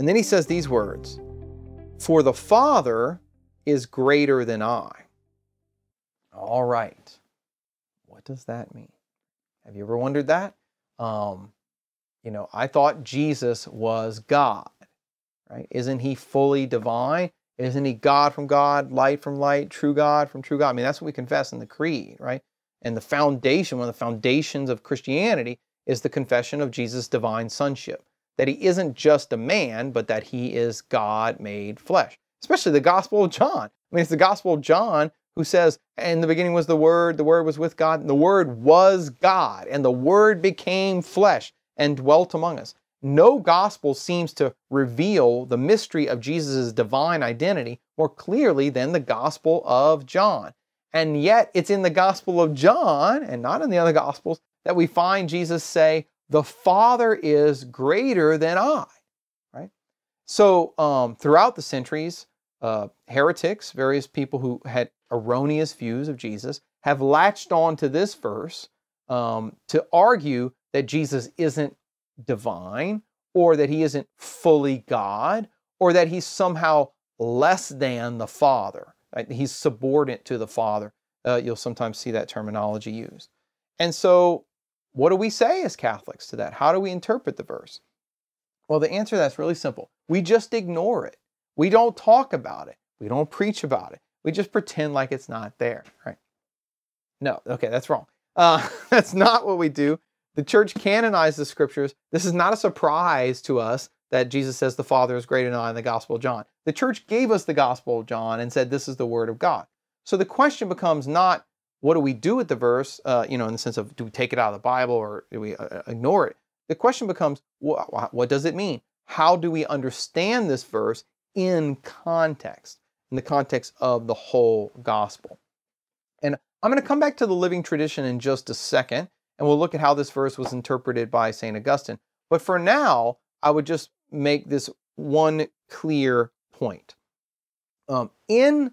And then he says these words For the Father is greater than I. All right. What does that mean? Have you ever wondered that? Um, you know, I thought Jesus was God, right? Isn't he fully divine? Isn't he God from God, light from light, true God from true God? I mean, that's what we confess in the creed, right? And the foundation, one of the foundations of Christianity, is the confession of Jesus' divine sonship. That he isn't just a man, but that he is God made flesh. Especially the Gospel of John. I mean, it's the Gospel of John who says, In the beginning was the Word, the Word was with God, and the Word was God, and the Word became flesh and dwelt among us. No gospel seems to reveal the mystery of Jesus' divine identity more clearly than the Gospel of John. And yet, it's in the Gospel of John and not in the other Gospels that we find Jesus say, The Father is greater than I. Right? So, um, throughout the centuries, uh, heretics, various people who had erroneous views of Jesus, have latched on to this verse um, to argue that Jesus isn't divine or that he isn't fully God or that he's somehow less than the Father. Right? He's subordinate to the Father. Uh, you'll sometimes see that terminology used. And so, what do we say as Catholics to that? How do we interpret the verse? Well, the answer to that's really simple. We just ignore it. We don't talk about it. We don't preach about it. We just pretend like it's not there, right? No, okay, that's wrong. Uh, that's not what we do. The church canonized the scriptures. This is not a surprise to us that Jesus says the Father is greater than I in the Gospel of John. The church gave us the Gospel of John and said this is the Word of God. So the question becomes not what do we do with the verse, uh, you know, in the sense of do we take it out of the Bible or do we uh, uh ignore it? The question becomes what, what does it mean? How do we understand this verse in context, in the context of the whole gospel? And I'm going to come back to the living tradition in just a second, and we'll look at how this verse was interpreted by St. Augustine. But for now, I would just make this one clear point. Um, in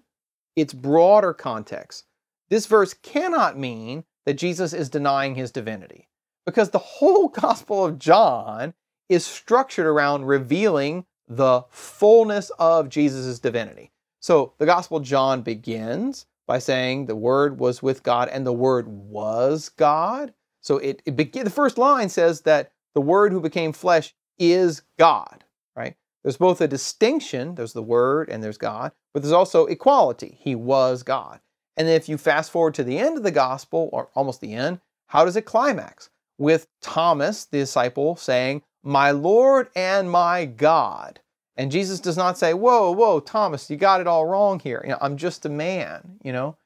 its broader context, this verse cannot mean that Jesus is denying his divinity because the whole Gospel of John is structured around revealing the fullness of Jesus' divinity. So the Gospel John begins by saying the Word was with God and the Word was God. So it, it begin, the first line says that the Word who became flesh is God, right? There's both a distinction, there's the Word and there's God, but there's also equality. He was God. And if you fast forward to the end of the gospel, or almost the end, how does it climax? With Thomas, the disciple, saying, My Lord and my God. And Jesus does not say, Whoa, whoa, Thomas, you got it all wrong here. You know, I'm just a man, you know.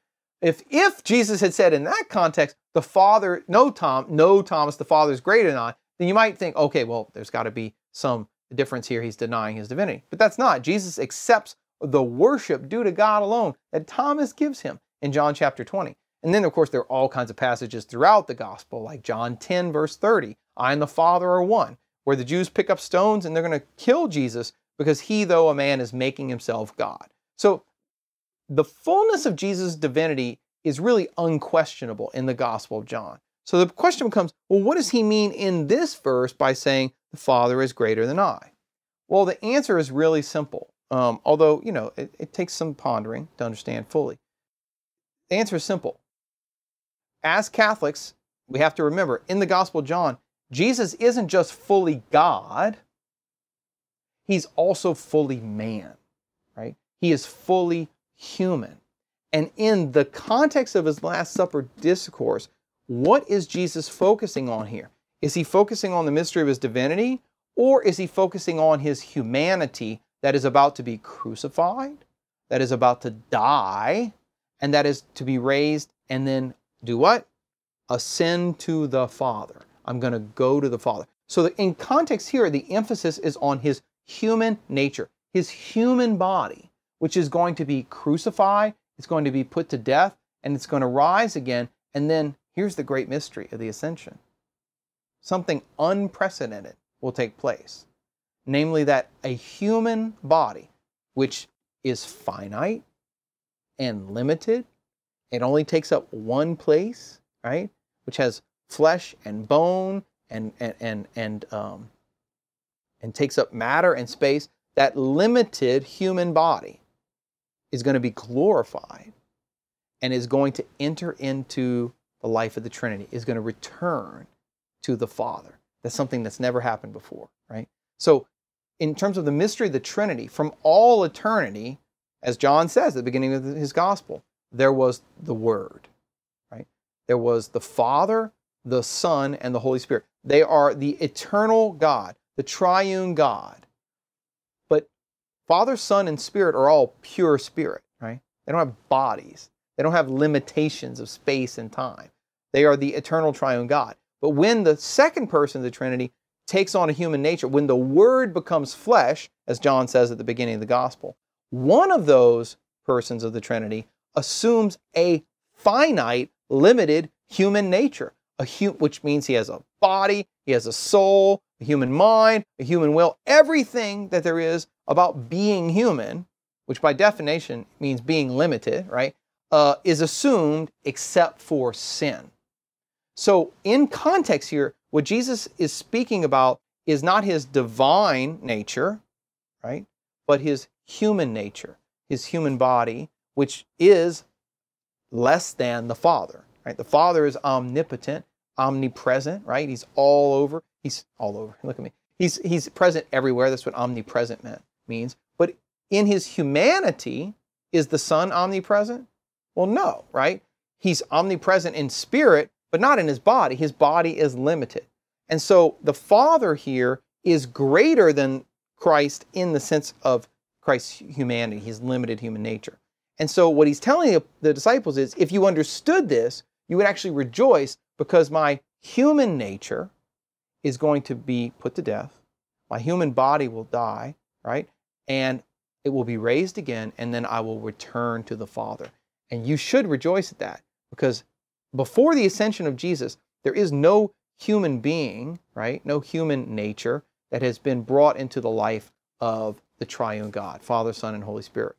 If if Jesus had said in that context, the Father, no Tom, no Thomas, the Father is greater than I, then you might think, okay, well, there's got to be some difference here. He's denying his divinity. But that's not. Jesus accepts the worship due to God alone that Thomas gives him in John chapter 20. And then, of course, there are all kinds of passages throughout the gospel, like John 10, verse 30. I and the Father are one, where the Jews pick up stones and they're going to kill Jesus because he, though a man, is making himself God. So the fullness of Jesus' divinity is really unquestionable in the Gospel of John. So the question becomes well, what does he mean in this verse by saying the Father is greater than I? Well, the answer is really simple, um, although, you know, it, it takes some pondering to understand fully. The answer is simple. As Catholics, we have to remember in the Gospel of John, Jesus isn't just fully God, he's also fully man, right? He is fully human. And in the context of his Last Supper discourse, what is Jesus focusing on here? Is he focusing on the mystery of his divinity, or is he focusing on his humanity that is about to be crucified, that is about to die, and that is to be raised and then do what? Ascend to the Father. I'm going to go to the Father. So, in context here, the emphasis is on his human nature, his human body, which is going to be crucified, it's going to be put to death, and it's going to rise again. And then here's the great mystery of the ascension something unprecedented will take place, namely that a human body, which is finite, and limited. It only takes up one place, right? Which has flesh and bone and and and and um, and takes up matter and space, that limited human body is going to be glorified and is going to enter into the life of the Trinity, is going to return to the Father. That's something that's never happened before, right? So, in terms of the mystery of the Trinity, from all eternity, as John says at the beginning of his gospel, there was the Word, right? There was the Father, the Son, and the Holy Spirit. They are the eternal God, the triune God. But Father, Son, and Spirit are all pure spirit, right? They don't have bodies. They don't have limitations of space and time. They are the eternal triune God. But when the second person of the Trinity takes on a human nature, when the Word becomes flesh, as John says at the beginning of the Gospel, one of those persons of the Trinity assumes a finite, limited human nature, a hu- which means he has a body, he has a soul, a human mind, a human will, everything that there is about being human, which by definition means being limited, right, uh, is assumed except for sin. So, in context here, what Jesus is speaking about is not his divine nature, right, but his human nature, his human body, which is less than the Father, right? The Father is omnipotent, omnipresent, right? He's all over. He's all over. Look at me. He's he's present everywhere. That's what omnipresent meant, means. But in his humanity, is the Son omnipresent? Well, no, right? He's omnipresent in spirit, but not in his body. His body is limited. And so the Father here is greater than Christ in the sense of Christ's humanity, his limited human nature. And so what he's telling the disciples is if you understood this, you would actually rejoice because my human nature is going to be put to death. My human body will die, right? And it will be raised again, and then I will return to the Father. And you should rejoice at that because before the ascension of Jesus, there is no human being, right? No human nature that has been brought into the life of the triune God, Father, Son, and Holy Spirit.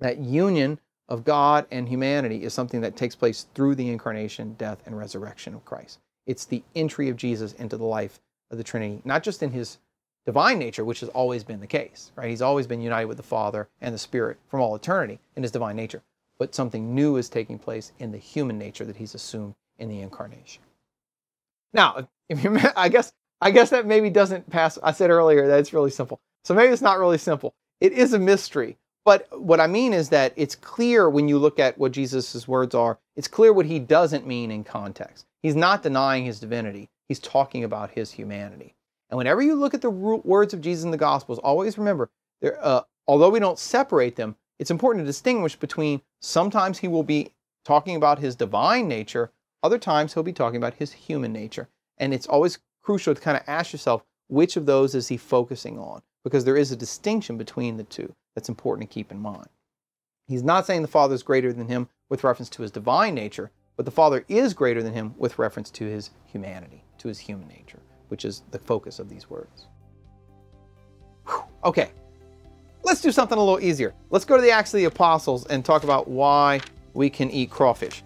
That union of God and humanity is something that takes place through the incarnation, death, and resurrection of Christ. It's the entry of Jesus into the life of the Trinity, not just in his divine nature, which has always been the case, right? He's always been united with the Father and the Spirit from all eternity in his divine nature but something new is taking place in the human nature that he's assumed in the incarnation. Now, if you, I guess I guess that maybe doesn't pass. I said earlier that it's really simple, so maybe it's not really simple. It is a mystery, but what I mean is that it's clear when you look at what Jesus' words are. It's clear what he doesn't mean in context. He's not denying his divinity. He's talking about his humanity. And whenever you look at the words of Jesus in the Gospels, always remember, uh, although we don't separate them, it's important to distinguish between sometimes he will be talking about his divine nature, other times he'll be talking about his human nature. And it's always crucial to kind of ask yourself which of those is he focusing on? Because there is a distinction between the two that's important to keep in mind. He's not saying the Father is greater than him with reference to his divine nature, but the Father is greater than him with reference to his humanity, to his human nature, which is the focus of these words. Whew. Okay, Let's do something a little easier. Let's go to the Acts of the Apostles and talk about why we can eat crawfish.